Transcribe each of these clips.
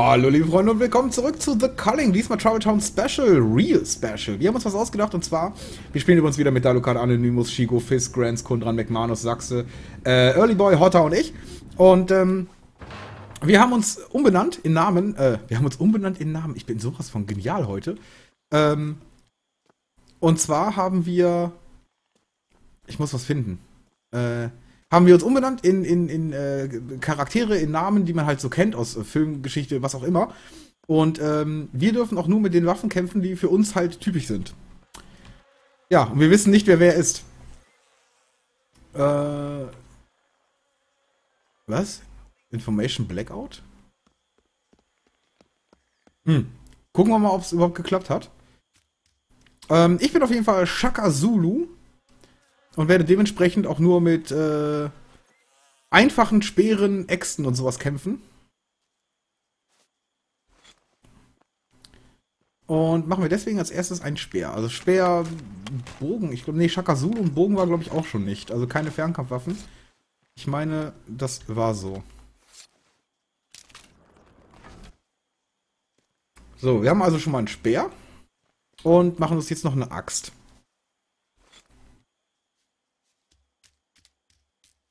Hallo liebe Freunde und willkommen zurück zu The Calling, diesmal Travel Town Special, Real Special. Wir haben uns was ausgedacht und zwar, wir spielen übrigens wieder mit Dalukat, Anonymous, Shigo, Fizz, Grants, Kundran, McManus, Sachse, äh, Early Boy, Hotter und ich. Und ähm, wir haben uns umbenannt in Namen, äh, wir haben uns umbenannt in Namen, ich bin sowas von genial heute. Ähm, und zwar haben wir, ich muss was finden, äh, haben wir uns umbenannt in, in, in äh, Charaktere, in Namen, die man halt so kennt aus äh, Filmgeschichte, was auch immer. Und ähm, wir dürfen auch nur mit den Waffen kämpfen, die für uns halt typisch sind. Ja, und wir wissen nicht, wer wer ist. Äh, was? Information Blackout? Hm. Gucken wir mal, ob es überhaupt geklappt hat. Ähm, ich bin auf jeden Fall Shaka Zulu und werde dementsprechend auch nur mit äh, einfachen Speeren, Äxten und sowas kämpfen. Und machen wir deswegen als erstes einen Speer. Also Speer, Bogen. Ich glaube, nee, Shaka Zulu und Bogen war, glaube ich, auch schon nicht. Also keine Fernkampfwaffen. Ich meine, das war so. So, wir haben also schon mal einen Speer. Und machen uns jetzt noch eine Axt.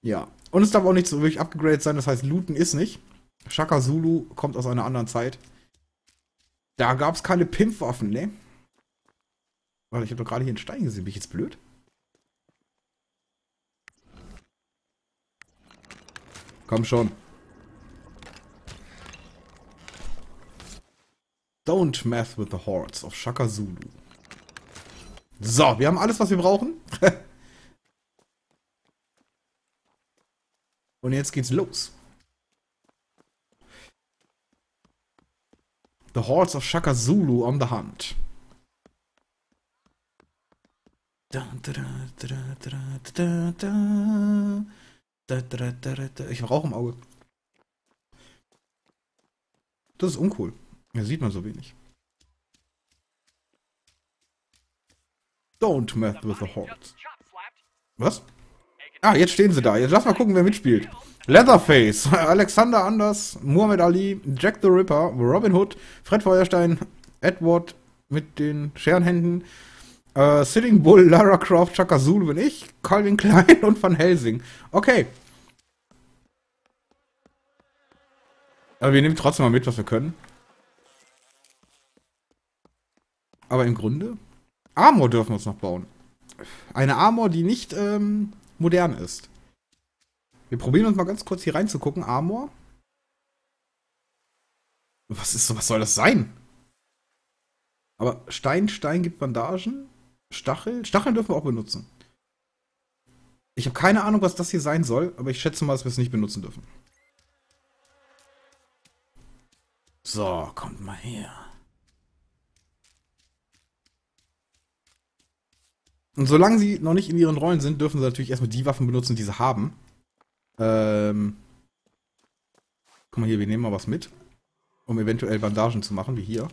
Ja. Und es darf auch nicht so wirklich abgegradet sein, das heißt, looten ist nicht. Shaka Zulu kommt aus einer anderen Zeit. Da gab es keine Pimpfwaffen, ne? Warte, ich habe doch gerade hier einen Stein gesehen. Bin ich jetzt blöd? Komm schon. Don't mess with the hordes of Shaka Zulu. So, wir haben alles, was wir brauchen. Und jetzt geht's los. The Hordes of Shaka Zulu on the hunt. Ich habe Rauch im Auge. Das ist uncool. Hier sieht man so wenig. Don't mess with the hordes. Was? Ah, jetzt stehen sie da. Jetzt lass mal gucken, wer mitspielt. Leatherface, Alexander Anders, Muhammad Ali, Jack the Ripper, Robin Hood, Fred Feuerstein, Edward mit den Scherenhänden, äh, Sitting Bull, Lara Croft, Chaka Zulu bin ich, Calvin Klein und Van Helsing. Okay. Aber wir nehmen trotzdem mal mit, was wir können. Aber im Grunde, Armor dürfen wir uns noch bauen. Eine Armor, die nicht ähm, modern ist. Wir probieren uns mal ganz kurz hier reinzugucken. Armor. Was ist was soll das sein? Aber Stein, Stein gibt Bandagen. Stachel. Stacheln dürfen wir auch benutzen. Ich habe keine Ahnung, was das hier sein soll, aber ich schätze mal, dass wir es nicht benutzen dürfen. So, kommt mal her. Und solange sie noch nicht in ihren Rollen sind, dürfen sie natürlich erstmal die Waffen benutzen, die sie haben. Ähm. Guck mal hier, wir nehmen mal was mit. Um eventuell Bandagen zu machen, wie hier.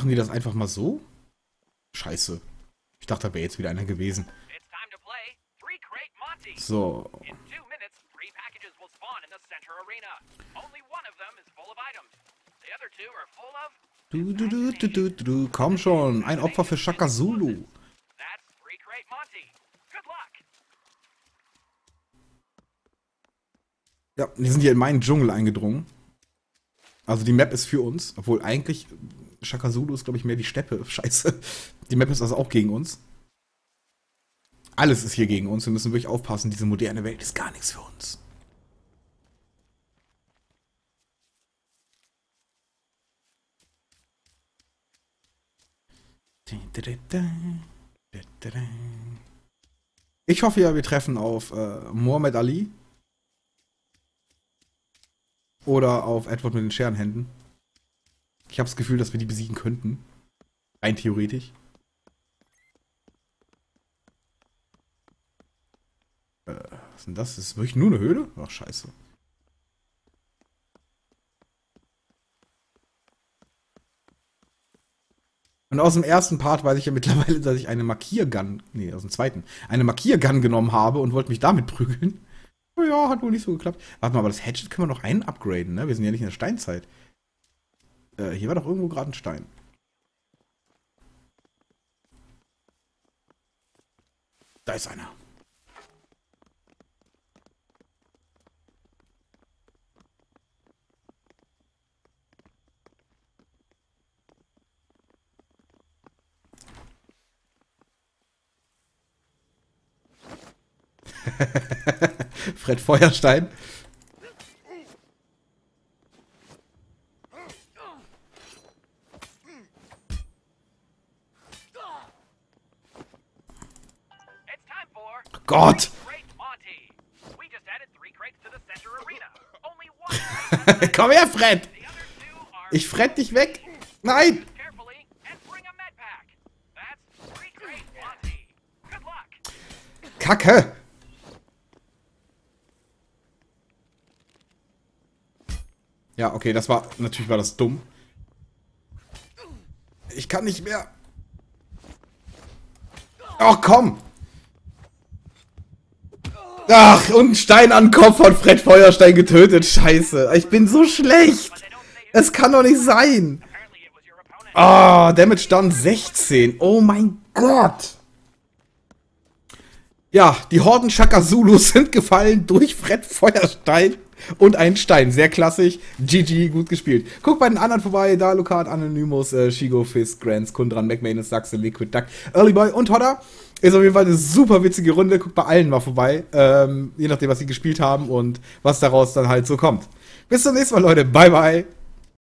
Machen die das einfach mal so? Scheiße. Ich dachte, da wäre jetzt wieder einer gewesen. So. Du, du, du, du, du, du, komm schon. Ein Opfer für Shaka Zulu. Ja, die sind hier in meinen Dschungel eingedrungen. Also die Map ist für uns, obwohl eigentlich Shaka Zulu ist, glaube ich, mehr die Steppe. Scheiße. Die Map ist also auch gegen uns. Alles ist hier gegen uns. Wir müssen wirklich aufpassen. Diese moderne Welt ist gar nichts für uns. Ich hoffe ja, wir treffen auf äh, Muhammad Ali. Oder auf Edward mit den Scherenhänden. Ich habe das Gefühl, dass wir die besiegen könnten. Rein theoretisch. Äh, was ist denn das? Ist wirklich nur eine Höhle? Ach, scheiße. Und aus dem ersten Part weiß ich ja mittlerweile, dass ich eine Markiergun, nee, aus dem zweiten, eine Markiergun genommen habe und wollte mich damit prügeln. Ja, hat wohl nicht so geklappt. Warte mal, aber das Hatchet können wir noch einen upgraden, ne? Wir sind ja nicht in der Steinzeit. Äh, hier war doch irgendwo gerade ein Stein. Da ist einer. Fred Feuerstein. Gott! Komm her, Fred! Ich fred dich weg! Nein! Kacke! Ja, okay, das war, natürlich war das dumm. Ich kann nicht mehr. Ach, komm! Ach, und ein Stein an Kopf von Fred Feuerstein getötet. Scheiße. Ich bin so schlecht. Es kann doch nicht sein. Ah, oh, Damage dann 16. Oh mein Gott. Ja, die Horden Shaka Zulus sind gefallen durch Fred Feuerstein und einen Stein. Sehr klassisch. GG, gut gespielt. Guck bei den anderen vorbei. Da Lukat, Anonymous, äh, Shigo, Fist, Grants, Kundran, McManus, Sachse, Liquid Duck, Early Boy und Hodder. Ist auf jeden Fall eine super witzige Runde. Guckt bei allen mal vorbei. Ähm, je nachdem, was sie gespielt haben und was daraus dann halt so kommt. Bis zum nächsten Mal, Leute. Bye, bye.